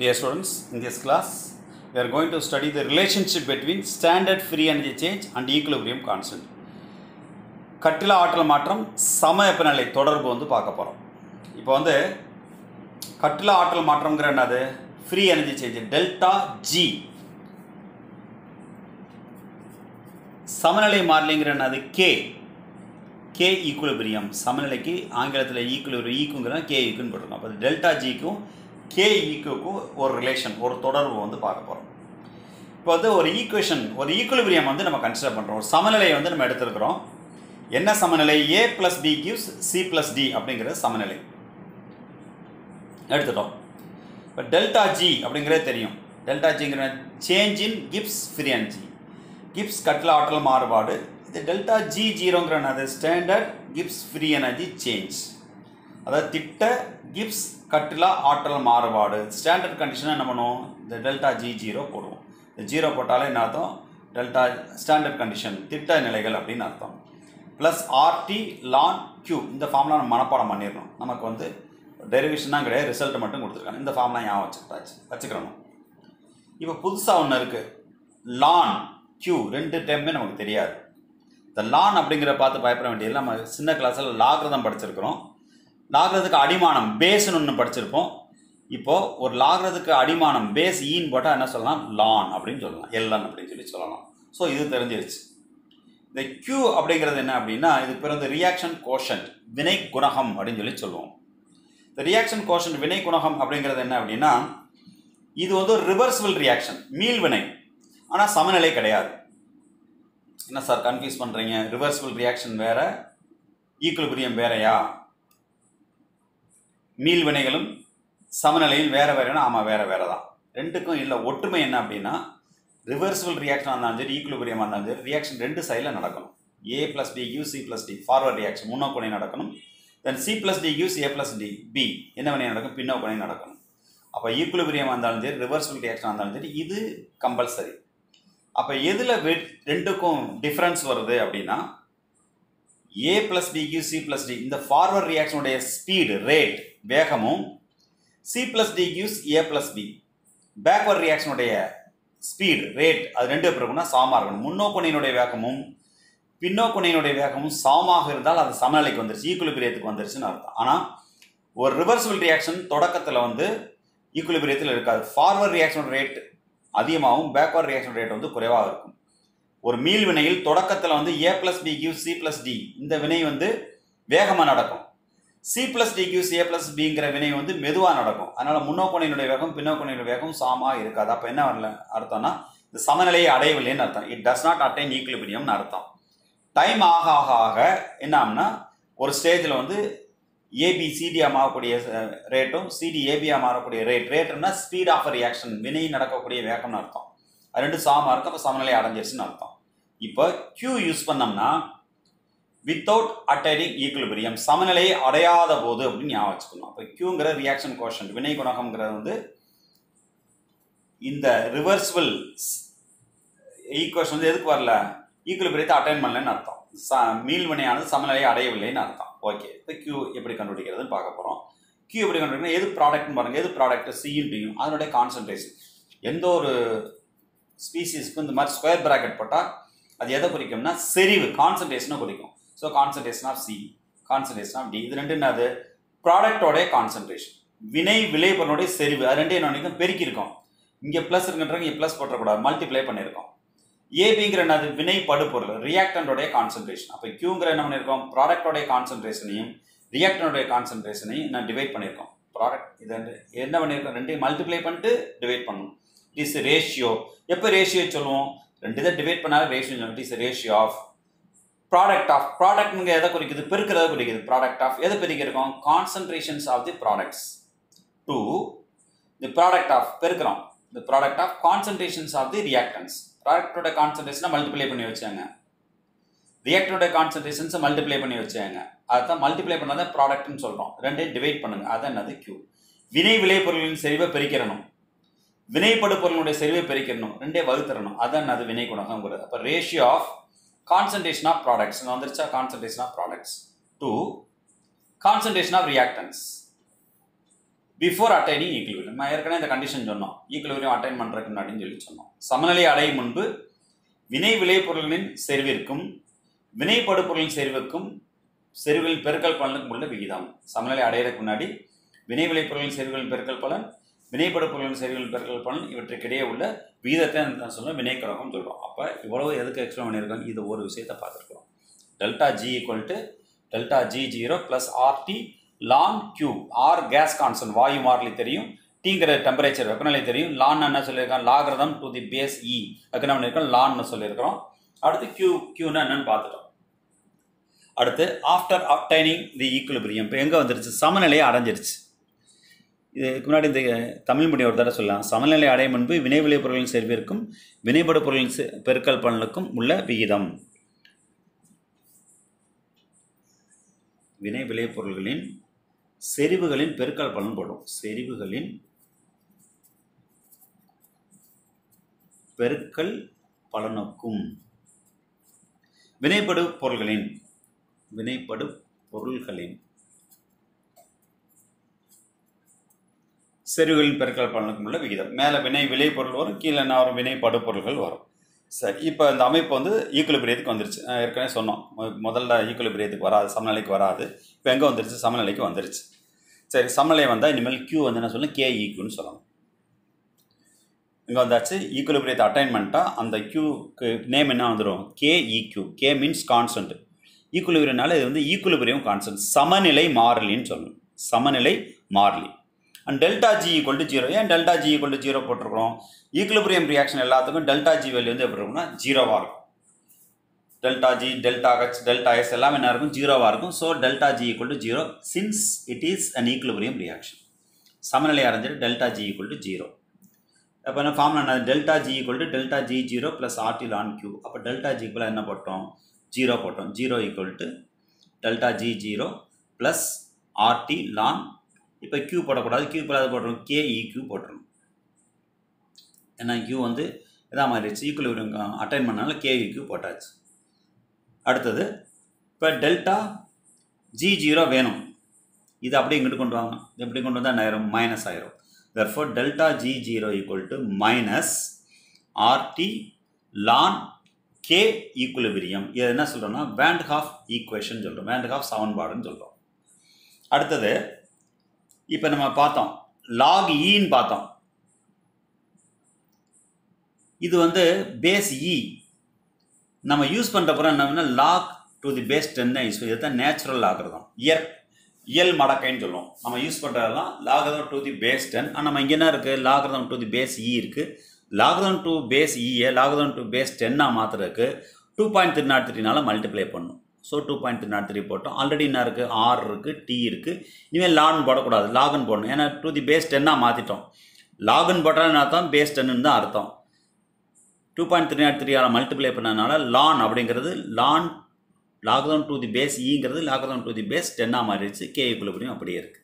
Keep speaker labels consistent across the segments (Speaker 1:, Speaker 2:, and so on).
Speaker 1: Dear students, in this class, we are going to study the relationship between standard free energy change and equilibrium constant. கட்டில ஆற்றல் மாற்றம் சம வெப்பநிலை தொடர்பு வந்து பார்க்க போகிறோம் இப்போ வந்து கட்டில ஆற்றல் மாற்றம்ங்கிற என்னது? Free energy change delta G சமநிலை மாறிலிங்கிற என்னது? கே கே ஈக்குலிபிரியம் சமநிலைக்கு ஆங்கிலத்தில் ஈக்குலிபிரியம் ஈக்குங்கிற e கே ஈக்குன்னு போட்டிருக்கோம். அப்போ டெல்டா ஜிக்கும் கே ஈக்குக்கும் ஒரு ரிலேஷன் ஒரு தொடர்பு வந்து பார்க்க போகிறோம் இப்போ வந்து ஒரு ஈக்குவேஷன் ஒரு ஈக்குலிபிரியம் வந்து நம்ம கன்சிடர் பண்ணுறோம் ஒரு சமநிலையை வந்து நம்ம எடுத்துருக்கிறோம். என்ன சமநிலை? A plus B gives C plus D அப்படிங்கிறது சமநிலை. எடுத்துட்டோம். இப்போ டெல்டா ஜி அப்படிங்கிறது தெரியும். Delta ஜிங்கிற change in Gibbs free energy Gibbs கட்டில் ஆற்றல் மாறுபாடு. இது delta G ஜீரோங்கிற standard Gibbs free energy change அதாவது திட்ட கிப்ஸ் கட்டிலா ஆற்றல் மாறுபாடு. ஸ்டாண்டர்ட் கண்டிஷனாக என்ன பண்ணுவோம்? இந்த டெல்டா ஜி ஜீரோ போடுவோம். இந்த ஜீரோ போட்டாலே என்ன அர்த்தம்? டெல்டா ஸ்டாண்டர்ட் கண்டிஷன் திட்ட நிலைகள் அப்படின்னு அர்த்தம். ப்ளஸ் ஆர்டி லான் கியூ இந்த ஃபார்ம்லாம் நம்ம மனப்பாடம் பண்ணிடணும். நமக்கு வந்து டெரிவேஷன் தான் கிடையாது ரிசல்ட் மட்டும் கொடுத்துருக்காங்க. இந்த ஃபார்ம்லாம் ஞாபகம் வச்சுக்கிட்டாச்சு. வச்சுக்கிறணும் இப்போ புதுசாக ஒன்று இருக்குது லான் கியூ ரெண்டு டைமே நமக்கு தெரியாது. இந்த லான் அப்படிங்கிற பார்த்து பயப்பட வேண்டியது நம்ம சின்ன கிளாஸில் லாகிரதம் படிச்சிருக்கிறோம். லாகிறதுக்கு அடிமானம் பேஸ்னு ஒன்று படிச்சிருப்போம். இப்போது ஒரு லாகிறதுக்கு அடிமானம் பேஸ் ஈன்னு e போட்டால் என்ன சொல்லலாம்? லான் அப்படின்னு சொல்லலாம். எல்லான் அப்படின்னு சொல்லி சொல்லலாம். ஸோ இது தெரிஞ்சிருச்சு. இந்த க்யூ அப்படிங்கிறது என்ன அப்படின்னா இது பேர் வந்து ரியாக்ஷன் கோஷன் வினை குணகம் அப்படின்னு சொல்லி சொல்லுவோம். இந்த ரியாக்ஷன் கோஷன் வினை குணகம் அப்படிங்கிறது என்ன அப்படின்னா இது வந்து ஒரு ரிவர்சிபிள் ரியாக்ஷன் மீள் வினை. ஆனால் சமநிலை கிடையாது. என்ன சார் கன்ஃபியூஸ் பண்ணுறீங்க ரிவர்சிபிள் ரியாக்ஷன் வேற ஈக்குலிபிரியம் வேறையா? மீள் வினைகளும் சமநிலையும் வேற வேறனா ஆமாம் வேறு வேறு தான். ரெண்டுக்கும் இல்லை ஒற்றுமை என்ன அப்படின்னா ரிவர்சிபிள் ரியாக்ஷனாக இருந்தாலும் சரி ஈக்குலிபிரியமாக இருந்தாலும் சரி ரியாக்ஷன் ரெண்டு சைடில் நடக்கணும். A plus D you C plus D forward reaction முன்னோக்குனை நடக்கணும். Then C plus D gives A plus D B என்ன வினை நடக்கும்? பின்னோக்குனை நடக்கணும். அப்போ ஈக்குலிபிரியமாக இருந்தாலும் சரி ரிவர்சிபிள் ரியாக்ஷனாக இருந்தாலும் சரி இது கம்பல்சரி அப்போ எதில் ரெண்டுக்கும் டிஃப்ரென்ஸ் வருது அப்படின்னா A plus D C plus D இந்த ஃபார்வர்ட் ரியாக்ஷனுடைய ஸ்பீடு ரேட் வேகமும் C plus D gives A plus B backward ரியாக்ஷனுடைய speed rate அது ரெண்டு எப்படி இருக்கும்னா சமமாக இருக்கணும். முன்னோக்குனையினுடைய வேகமும் பின்னோக்குனையினுடைய வேகமும் சமமாக இருந்தால் அது சமநிலைக்கு வந்துருச்சு ஈக்குலிபிரியத்துக்கு வந்துருச்சுன்னு அர்த்தம். ஆனால் ஒரு ரிவர்சிபிள் ரியாக்ஷன் தொடக்கத்தில் வந்து ஈக்குலிபிரியத்தில் இருக்காது. ஃபார்வர்ட் ரியாக்ஷன் ரேட் அதிகமாகவும் பேக்வர்ட் ரியாக்ஷன் ரேட் வந்து குறைவாக இருக்கும். ஒரு மீள் வினையில் தொடக்கத்தில் வந்து A plus B give C plus D இந்த வினை வந்து வேகமாக நடக்கும். C plus D C A plus பிங்கிற வினை வந்து மெதுவாக நடக்கும். அதனால் முன்னோக்கணையினுடைய வேகம் பின்னோக்கணையினுடைய வேகம் சாமாக இருக்காது. அப்போ என்ன வரல அர்த்தம்னா இந்த சமநிலையை அடையவில்லைன்னு அர்த்தம். இட் டஸ் நாட் அட்டைன் ஈக்குலிபிரியம்னு அர்த்தம். டைம் ஆக ஆக ஆக என்ன ஆகும்னா ஒரு ஸ்டேஜில் வந்து ஏபி சிடியாக மாறக்கூடிய ரேட்டும் சிடி ஏபியாக மாறக்கூடிய ரேட் ரேட்டுன்னா ஸ்பீட் ஆஃப் ரியாக்ஷன் வினை நடக்கக்கூடிய வேகம்னு அர்த்தம். அது ரெண்டு சாமாக இருக்கும் அப்போ சமநிலை அடைஞ்சிருச்சுன்னு அர்த்தம். இப்போ கியூ யூஸ் பண்ணோம்னா வித்தவுட் அட்டைனிங் ஈக்குலிபிரியம் சமநிலையை அடையாத போது அப்படின்னு ஞாபகம் வச்சுக்கணும். அப்போ கியூங்கிற ரியாக்ஷன் கோஷன் வினை குணகம்ங்கிறது வந்து இந்த ரிவர்சிபிள் ஈக்குவேஷன் வந்து எதுக்கு வரல? ஈக்குலிபிரியத்தை அட்டைன் பண்ணலன்னு அர்த்தம். ச மீள் வினையானது சமநிலையை அடையவில்லைன்னு அர்த்தம். ஓகே இப்போ கியூ எப்படி கண்டுபிடிக்கிறதுன்னு பார்க்க போகிறோம் கியூ எப்படி கண்டுபிடிக்கணும் எது ப்ராடக்ட்னு பாருங்கள் எது ப்ராடக்ட் சியும் டியும் அதனுடைய கான்சன்ட்ரேஷன் எந்த ஒரு ஸ்பீசிஸ்க்கு இந்த மாதிரி ஸ்கொயர் ப்ராக்கெட் போட்டால் அது எதை குறிக்கும்னா செறிவு கான்சன்ட்ரேஷனை குறிக்கும். So concentration of C concentration of D இது ரெண்டு என்னது ப்ராடக்டோடைய கான்சன்ட்ரேஷன் வினை விளைபொருளுடைய செறிவு. அது ரெண்டு என்ன பெருக்கியிருக்கோம். இங்கே ப்ளஸ் இருக்குன்றாங்க இங்கே ப்ளஸ் போட்டக்கூடாது மல்டிப்ளை பண்ணியிருக்கோம். ஏபிங்கிற என்னது? வினை படுபொருள். ரியாக்டண்டோடைய கான்சன்ட்ரேஷன் அப்போ கியூங்கிற என்ன பண்ணியிருக்கோம்? ப்ராடக்டோடைய கான்சன்ட்ரேஷனையும் ரியாக்டனுடைய கான்சன்ட்ரேஷனையும் நான் டிவைட் பண்ணியிருக்கோம். ப்ராடக்ட் இது என்ன பண்ணியிருக்கோம்? ரெண்டையும் மல்டிப்ளை பண்ணிட்டு டிவைட் பண்ணணும். இட் இஸ் ரேஷியோ எப்போ ரேஷியோ சொல்லுவோம்? ரெண்டு இதை டிவைட் பண்ணாலும் ரேஷியோ சொல்லுவோம் is ratio of product of ப்ராடக்ட்ங்க எதை குறிக்குது? பெருக்கிறத குறிக்குது. ப்ராடக்ட் ஆஃப் எதை பெருக்கிருக்கோம் concentrations of the products to the product of பெருக்கிறோம். The product of concentrations of the reactants ப்ராடக்டோட கான்சன்ட்ரேஷனை மல்டிப்ளை பண்ணி வச்சாங்க. ரியாக்டோட கான்சன்ட்ரேஷன்ஸை மல்டிப்ளை பண்ணி வச்சாங்க. அதுதான் மல்டிப்ளை பண்ணாதான் ப்ராடக்ட்னு சொல்கிறோம் ரெண்டையும் டிவைட் பண்ணுங்க. அதான் என்னது? கியூ வினை விளைபொருளின் செறிவை பெருக்கிறணும் வினைப்படு பொருளுடைய செறிவை பெருக்கிறணும் ரெண்டே வகுத்தரணும் அதான் அது வினை குணகங்கிறது அப்போ ratio of concentration of products வந்துருச்சா? Concentration of products to concentration of reactants before attaining equilibrium நான் ஏற்கனவே இந்த கண்டிஷன் சொன்னோம். ஈக்குவலிபிரியம் அட்டைன் பண்ணுறதுக்கு முன்னாடின்னு சொல்லி சொன்னோம். சமநிலை அடையும் முன்பு வினை விளைபொருள்களின் செறிவிற்கும் வினைப்படு பொருளின் செறிவுக்கும் செறிவுகளின் பெருக்கல் பலனுக்கும் உள்ள விகிதம். சமநிலை அடையிறதுக்கு முன்னாடி வினை விளைபொருளின் செறிவுகளின் பெருக்கல் பலன் வினைப்படு செயல்கள் பெருக்கல் பலன் இவற்றுக்கிடையே உள்ள வீதத்தை நான் சொல்ல வினைக்கடகம் சொல்கிறோம் அப்போ இவ்வளவு எதுக்கு எக்ஸ்பிளைன் பண்ணியிருக்கோம் இது ஒரு விஷயத்தை பார்த்துருக்கோம் delta G equal to delta G zero plus RT ln Q R gas constant வாயு மாறிலி தெரியும். டீங்கிற டெம்பரேச்சர் வெப்பநிலை தெரியும். லான் என்ன சொல்லியிருக்கோம் logarithm to the base e அதுக்கு பண்ணியிருக்கோம்? லான்னு சொல்லியிருக்கிறோம். அடுத்து கியூ கியூனா என்னன்னு பார்த்துட்டோம். அடுத்து ஆஃப்டர் அப்டைனிங் தி ஈக்குலிபிரியம் இப்போ எங்கே வந்துருச்சு? சமநிலையை அடைஞ்சிருச்சு. இதுக்கு முன்னாடி இந்த தமிழ் மொழி ஒரு தடவை சொல்லலாம். சமநிலை அடையும் முன்பு வினைவிளை பொருளின் சேர்விற்கும் வினைபடு பொருளின் செ- பெருக்கல் பலனுக்கும் உள்ள விகிதம். வினை விளைபொருள்களின் செறிவுகளின் பெருக்கல் பலன் போடும். செறிவுகளின் பெருக்கல் பலனுக்கும். வினைப்படு பொருள்களின் வினைப்படு பொருள்களின் செறிவுகளின் பெருக்கல் பலனுக்கும் உள்ள விகிதம். மேலே வினை விளைபொருள் வரும் கீழே என்ன வரும் வினைப்படு படுபொருள்கள் வரும். சரி இப்போ இந்த அமைப்பு வந்து ஈக்குலிபிரியத்துக்கு வந்துருச்சு. ஏற்கனவே சொன்னோம். முதல்ல ஈக்குலிபிரியத்துக்கு வராது சமநிலைக்கு வராது. இப்போ எங்கே வந்துருச்சு? சமநிலைக்கு வந்துருச்சு. சரி சமநிலை வந்தால் இனிமேல் கியூ வந்து என்ன சொல்லணும்? கே ஈக்குன்னு சொல்லணும். இங்கே வந்தாச்சு ஈக்குலிபிரியத்தை அட்டைன்மெண்ட்டாக அந்த கியூக்கு நேம் என்ன வந்துடும் K EQ K means constant ஈக்குலிபிரியனால இது வந்து ஈக்குலிபிரியம் கான்ஸ்டன்ட் சமநிலை மாறிலின்னு சொல்லணும். சமநிலை மாறிலி. And delta G equal to zero ஏன் delta G equal to zero போட்டிருக்கிறோம்? ஈக்குலிபிரியம் ரியாக்ஷன் எல்லாத்துக்கும் டெல்டா ஜி வேல்யூ வந்து எப்படி இருக்கும்னா ஜீரோவாக இருக்கும். Delta G delta H delta S எல்லாமே என்ன இருக்கும்? ஜீரோவாக இருக்கும். So delta G equal to zero since it is an equilibrium reaction சமநிலை அடைஞ்சிட்டு delta G equal to zero அப்போ என்ன ஃபார்ம் என்ன? Delta G equal to delta G zero plus RT ln Q அப்போ டெல்டா ஜி ஈக்குவலாக என்ன போட்டோம்? Zero போட்டோம். Zero equal to delta G zero plus RT ln இப்போ கியூ போடக்கூடாது. கியூ போடாத போட்டுரும். கேஇ கியூ e, போட்டுரும். ஏன்னா கியூ வந்து இதாக மாறிடுச்சு. ஈக்குவல் அட்டைன் பண்ணனால கேஇ கியூ e, போட்டாச்சு. அடுத்தது இப்போ டெல்டா ஜி ஜீரோ வேணும். இது அப்படியே இங்கிட்டு கொண்டு வாங்க. எப்படி கொண்டு வந்தால் என்ன ஆயிரும்? மைனஸ் ஆயிரும். Therefore delta G zero equal to minus RT ln K equilibrium இது என்ன சொல்கிறோம்னா வேண்ட் ஹாஃப் ஈக்குவேஷன் சொல்கிறோம் வேண்ட் ஹாஃப் சமன்பாடுன்னு சொல்கிறோம் அடுத்தது இப்போ நம்ம பார்த்தோம். லாக் ஈன்னு e பார்த்தோம். இது வந்து பேஸ் இ e. நம்ம யூஸ் பண்ணுறப்பறம் என்ன என்ன log to the base ten use பண்ணி இதுதான் நேச்சுரல் ஆகிறதும் இயற் இயல் மடக்கைன்னு சொல்லுவோம். நம்ம யூஸ் பண்ணுறதெல்லாம் logarithm to the base ten ஆனால் நம்ம இங்கே என்ன இருக்குது logarithm to the base e இருக்குது logarithm to base e logarithm to base டென்னாக மாற்றுறதுக்கு டூ பாயிண்ட் த்ரீ நாட் த்ரீனால மல்டிப்ளை பண்ணும். So two point three nought three போட்டோம். ஆல்ரெடி என்ன இருக்குது ஆர் இருக்குது டி இருக்குது இனிமேல் லான் போடக்கூடாது. லாகன் போடணும். ஏன்னா டு தி பேஸ் டென்னாக மாற்றிட்டோம் லாகன் போட்டால் என்ன அர்த்தம் பேஸ் டென்னு தான் அர்த்தம். டூ பாயிண்ட் த்ரீ நாட் த்ரீயால் மல்டிப்ளை பண்ணனால லான் அப்படிங்கிறது ln lockdown to the base ஈங்கிறது lockdown to the base டென்னாக மாறிடுச்சு. கே ஈக்குவலிபிரியம் அப்படியே இருக்குது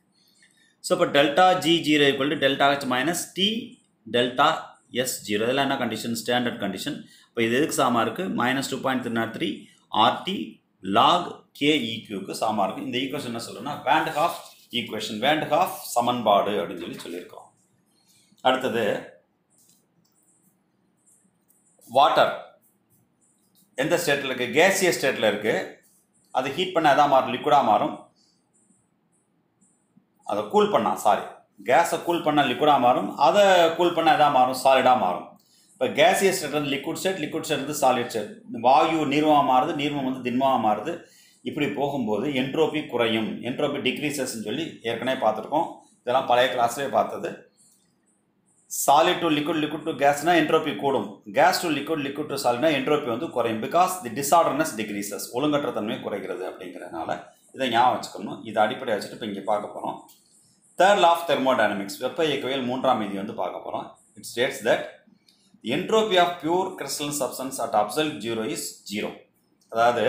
Speaker 1: ஸோ இப்போ delta G zero equal to delta H minus T delta S zero இதெல்லாம் என்ன கண்டிஷன் ஸ்டாண்டர்ட் கண்டிஷன் இப்போ இது எதுக்கு சாமா இருக்குது minus two point three nought three RT log K ஈக்யூக்கு சமமாக இருக்கும் இந்த ஈக்குவேஷன் என்ன சொல்லுன்னா van't Hoff equation van't Hoff சமன்பாடு அப்படின்னு சொல்லி சொல்லியிருக்கோம். அடுத்தது வாட்டர் எந்த ஸ்டேட்டில் இருக்குது கேசிய ஸ்டேட்டில் இருக்குது அது ஹீட் பண்ண எதா மாறும்? லிக்விடாக மாறும். அதை கூல் பண்ணால் சாரி கேஸை கூல் பண்ணால் லிக்விடாக மாறும். அதை கூல் பண்ண எதாக மாறும்? சாலிடாக மாறும். இப்போ கேசியஸ் ஸ்டேட் வந்து லிக்விட் ஸ்டேட் லிக்விட் ஸ்டேட் வந்து சாலிட் ஸ்டேட் வாயு நீர்வமாக மாறுது நீர்வம் வந்து திண்மமாக மாறுது. இப்படி போகும்போது என்ட்ரோபி குறையும். என்ட்ரோபி டிக்ரீசஸ்ன்னு சொல்லி ஏற்கனவே பார்த்துருக்கோம். இதெல்லாம் பழைய கிளாஸ்லேயே பார்த்தது. Solid to liquid liquid to கேஸ்னா entropy கூடும். Gas to liquid liquid to சாலிட்னா entropy வந்து குறையும். பிகாஸ் தி டிஸார்டர்னஸ் டிக்ரீசஸ் ஒழுங்கற்ற தன்மை குறைகிறது அப்படிங்கிறதுனால இதை ஞாபகம் வச்சுக்கணும். இதை அடிப்படை வச்சுட்டு இப்போ இங்கே பார்க்க போகிறோம் தேர்ட் ஆஃப் தெர்மோடைனமிக்ஸ் வெப்ப இயக்கவியல் மூன்றாம் விதி வந்து பார்க்க போகிறோம் it states that entropy of pure crystal substance at absolute zero is zero அதாவது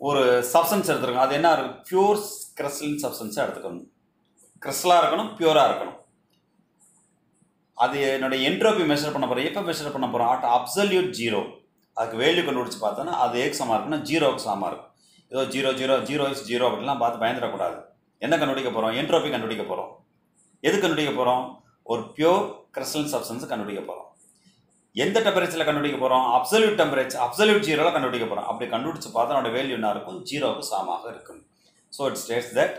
Speaker 1: ஒரு சப்ஸ்டன்ஸ் எடுத்துருக்கோம் அது என்ன பியூர் கிறிஸ்டலின் சப்ஸ்டன்ஸை எடுத்துக்கணும். கிறிஸ்டலாக இருக்கணும் பியூராக இருக்கணும். அது என்னுடைய என்ட்ரோபி மெஷர் பண்ண போகிறோம் எப்போ மெஷர் பண்ண போகிறோம் அட் அப்சல்யூட் ஜீரோ அதுக்கு வேல்யூ கண்டுபிடிச்சு பார்த்தோன்னா அது ஏக்கு சமமாக இருக்குன்னா ஜீரோக்கு சமமாக இருக்கும். ஏதோ zero zero zero is zero அப்படிலாம் பார்த்து பயந்துடக்கூடாது என்ன கண்டுபிடிக்க போகிறோம் என்ட்ரோபி கண்டுபிடிக்க போகிறோம் எது கண்டுபிடிக்க போகிறோம் ஒரு பியோர் கிறிஸ்டல் சப்ஸ்டன்ஸ் கண்டுபிடிக்க போகிறோம் எந்த டெம்பரேச்சரில் கண்டுபிடிக்க போகிறோம் அப்சல்யூட் டெம்பரேச்சர் அப்சல்யூட் ஜீரோவில் கண்டுபிடிக்க போகிறோம் அப்படி கண்டுபிடிச்சு பார்த்தா அதோட வேல்யூ என்ன இருக்கும்? ஜீரோவுக்கு சமமாக இருக்கும். So it states that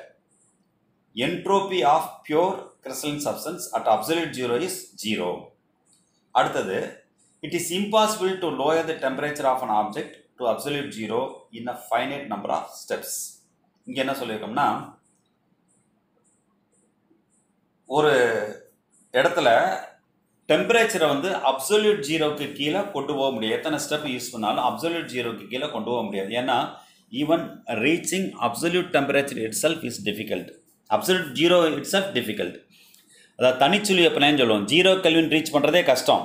Speaker 1: entropy of pure crystalline substance at absolute zero is zero அடுத்தது it is impossible to lower the temperature of an object to absolute zero in a finite number of steps இங்கே என்ன சொல்லியிருக்கோம்னா ஒரு இடத்துல டெம்பரேச்சரை வந்து absolute ஜீரோக்கு கீழே கொண்டு போக முடியாது. எத்தனை ஸ்டெப் யூஸ் பண்ணாலும் அப்சல்யூட் ஜீரோக்கு கீழே கொண்டு போக முடியாது. ஏன்னா even reaching absolute temperature itself is difficult absolute zero itself difficult அதாவது தனிச்சுழி எப்படின்னு சொல்லுவோம். ஜீரோ கல்வின் ரீச் பண்ணுறதே கஷ்டம்.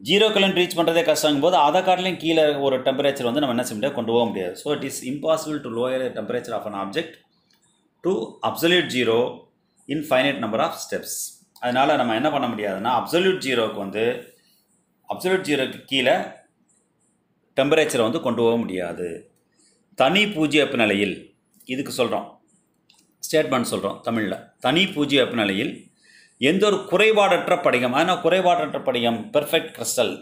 Speaker 1: ஜீரோ கல்வின் ரீச் பண்ணுறதே கஷ்டங்கும் போது அதை காட்டிலையும் கீழே ஒரு டெம்பரேச்சர் வந்து நம்ம என்ன செய்ய முடியாது? கொண்டு போக முடியாது. So it is impossible to lower temperature of an object to absolute zero in finite number of steps அதனால் நம்ம என்ன பண்ண முடியாதுன்னா அப்சல்யூட் ஜீரோவுக்கு வந்து அப்சல்யூட் ஜீரோக்கு கீழே டெம்பரேச்சரை வந்து கொண்டு போக முடியாது. தனி பூஜ்ய வெப்பநிலையில் இதுக்கு சொல்கிறோம் ஸ்டேட்மெண்ட் சொல்கிறோம் தமிழில். தனி பூஜ்ய வெப்பநிலையில் எந்த ஒரு குறைபாடற்ற படிகம் அதனால் குறைபாடற்ற படிகம் பெர்ஃபெக்ட் கிறிஸ்டல்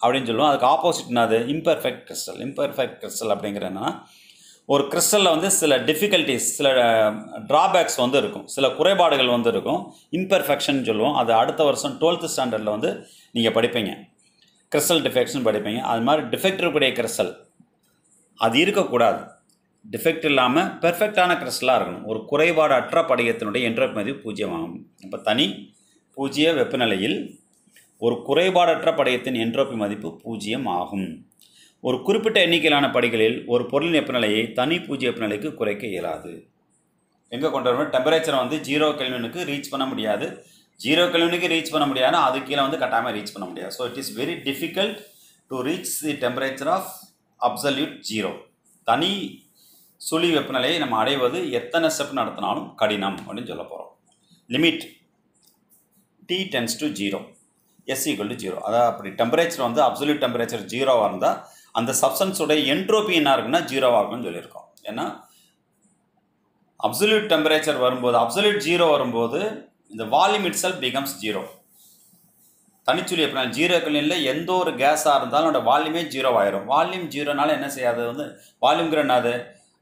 Speaker 1: அப்படின்னு சொல்லுவோம். அதுக்கு ஆப்போசிட்னா அது இம்பெர்ஃபெக்ட் கிறிஸ்டல் இம்பெர்ஃபெக்ட் கிறிஸ்டல் அப்படிங்கிற என்னன்னா ஒரு கிறிஸ்டலில் வந்து சில டிஃபிகல்ட்டிஸ் சில ட்ராபேக்ஸ் வந்து இருக்கும். சில குறைபாடுகள் வந்து இருக்கும். இம்பெர்ஃபெக்ஷன் சொல்லுவோம். அது அடுத்த வருஷம் டுவெல்த்து ஸ்டாண்டர்டில் வந்து நீங்கள் படிப்பீங்க. கிறிஸ்டல் டிஃபெக்ஷன் படிப்பீங்க. அது மாதிரி டிஃபெக்ட் இருக்கக்கூடிய கிறிஸ்டல் அது இருக்கக்கூடாது. டிஃபெக்ட் இல்லாமல் பெர்ஃபெக்டான கிறிஸ்டலாக இருக்கணும். ஒரு குறைபாடு அற்ற படிகத்தினுடைய என்ற மதிப்பு பூஜ்ஜியமாகும். இப்போ தனி பூஜ்ஜிய வெப்பநிலையில் ஒரு குறைபாடற்ற படையத்தின் என்ட்ரோபி மதிப்பு பூஜ்ஜியம் ஆகும் ஒரு குறிப்பிட்ட எண்ணிக்கையிலான படிகளில் ஒரு பொருளின் வெப்பநிலையை தனி பூஜ்ஜிய வெப்பநிலைக்கு குறைக்க இயலாது. எங்கே கொண்டு வரணும் டெம்பரேச்சரை வந்து ஜீரோ கெல்வினுக்கு ரீச் பண்ண முடியாது. ஜீரோ கெல்வினுக்கு ரீச் பண்ண முடியாதுன்னா அது கீழே வந்து கட்டாயமாக ரீச் பண்ண முடியாது. So it is very difficult to reach the temperature of absolute zero தனி சுழி வெப்பநிலையை நம்ம அடைவது எத்தனை ஸ்டெப் நடத்தினாலும் கடினம் அப்படின்னு சொல்ல போகிறோம் limit T tends to zero S equal to zero அதாவது அப்படி. டெம்பரேச்சர் வந்து அப்சல்யூட் டெம்பரேச்சர் ஜீரோவாக இருந்தால் அந்த சப்ஸ்டன்ஸோட என்ட்ரோபி என்ன இருக்குன்னா ஜீரோவாக இருக்கும்னு சொல்லியிருக்கோம். ஏன்னா அப்சல்யூட் டெம்பரேச்சர் வரும்போது அப்சல்யூட் ஜீரோ வரும்போது இந்த volume itself becomes zero தனிச்சுழி எப்படினா ஜீரோ கல்லில் எந்த ஒரு கேஸாக இருந்தாலும் அதோட வால்யூமே ஜீரோ ஆயிரும். வால்யூம் ஜீரோனால என்ன செய்யாது வந்து வால்யூம்ங்கிற என்னது?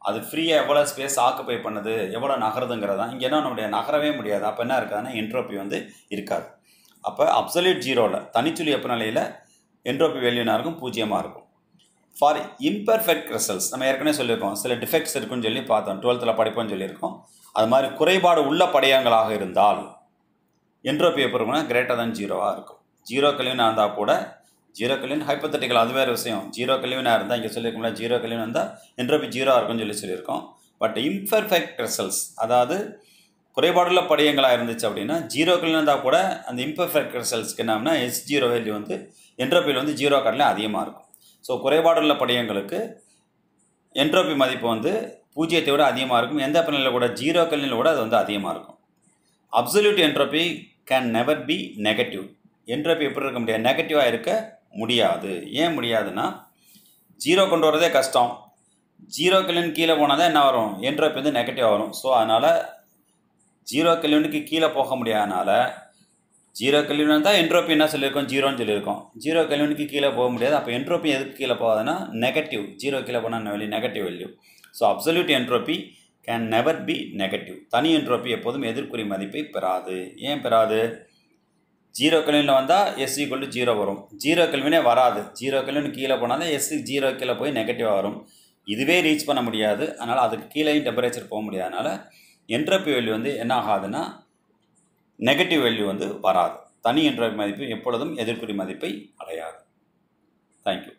Speaker 1: அது ஃப்ரீயாக எவ்வளோ ஸ்பேஸ் ஆக்குப்பை பண்ணுது? எவ்வளோ நகருதுங்கிறது? தான் இங்கே என்ன நம்முடைய நகரவே முடியாது. அப்போ என்ன இருக்காதுன்னா என்ட்ரோபி வந்து இருக்காது. அப்போ அப்சல்யூட் ஜீரோவில் தனிச்சுழி வெப்பநிலையில் என்ட்ரோபி வேல்யூனாக இருக்கும்? பூஜ்ஜியமாக இருக்கும். ஃபார் இம்பெர்ஃபெக்ட் ரிசல்ட்ஸ் நம்ம ஏற்கனவே சொல்லியிருக்கோம். சில டிஃபெக்ட்ஸ் இருக்குன்னு சொல்லி பார்த்தோம். டுவெல்த்தில் படிப்போம்னு சொல்லியிருக்கோம். அது மாதிரி குறைபாடு உள்ள படையங்களாக இருந்தால் என்ட்ரோபி எப்போ இருக்குன்னா கிரேட்டர் தன் ஜீரோவாக இருக்கும். ஜீரோ கழிவுனா இருந்தால் கூட ஜீரோ கழிவு ஹைப்பத்தட்டிக்கல் அது வேறு விஷயம். ஜீரோ கழிவுனா இருந்தால் இங்கே சொல்லியிருக்கோம்ல ஜீரோ கல்வின் இருந்தால் என்ட்ரோபி ஜீரோ இருக்கும்னு சொல்லி சொல்லியிருக்கோம். பட் இம்பெர்ஃபெக்ட் ரிசல்ட்ஸ் அதாவது குறைபாடுள்ள படியங்களாக இருந்துச்சு அப்படின்னா ஜீரோ கழிவு இருந்தால் கூட அந்த இம்பெர்ஃபெக்ட் ரிசல்ட்ஸ்க்கு என்னன்னா எஸ் ஜீரோ வேல்யூ வந்து என்ட்ரோபியில் வந்து ஜீரோ கடலே அதிகமாக இருக்கும். ஸோ குறைபாடுள்ள படியங்களுக்கு என்ட்ரோபி மதிப்பு வந்து பூஜ்ஜியத்தை விட அதிகமாக இருக்கும். எந்த பின்னலில் கூட ஜீரோ கல்லில் கூட அது வந்து அதிகமாக இருக்கும். Absolute entropy can never be negative entropy எப்படி இருக்க முடியாது? நெகட்டிவாக இருக்க முடியாது. ஏன் முடியாதுன்னா ஜீரோ கொண்டு வரதே கஷ்டம். ஜீரோ கெல்வின் கீழே போனால் தான் என்ன வரும்? என்ட்ரோபி வந்து நெகட்டிவாக வரும். ஸோ அதனால் ஜீரோ கெல்வினுக்கு கீழே போக முடியாதனால ஜீரோ கெல்வின் தான் என்ட்ரோபி என்ன சொல்லியிருக்கோம்? ஜீரோன்னு சொல்லியிருக்கோம். ஜீரோ கெல்வினுக்கு கீழே போக முடியாது. அப்போ என்ட்ரோபி எதுக்கு கீழே போகாதுன்னா நெகட்டிவ் ஜீரோ கீழே போனால் value negative value so absolute entropy can never be negative தனி என்ட்ரோபி எப்போதும் எதிர்க்குறி மதிப்பை பெறாது. ஏன் பெறாது? ஜீரோ கெல்வினில் வந்தால் எஸ் ஈக்குவல் டு ஜீரோ வரும். ஜீரோ கெல்வினே வராது. ஜீரோ கெல்வின் கீழே போனால் தான் எஸ் ஜீரோ கீழே போய் நெகட்டிவாக வரும். இதுவே ரீச் பண்ண முடியாது. அதனால் அதுக்கு கீழேயும் டெம்பரேச்சர் போக முடியாதனால என்ட்ரோபி வேல்யூ வந்து என்ன ஆகாதுன்னா நெகட்டிவ் வேல்யூ வந்து வராது. தனி என்ற மதிப்பு எப்பொழுதும் எதிர்க்குறி மதிப்பை அடையாது. தேங்க்யூ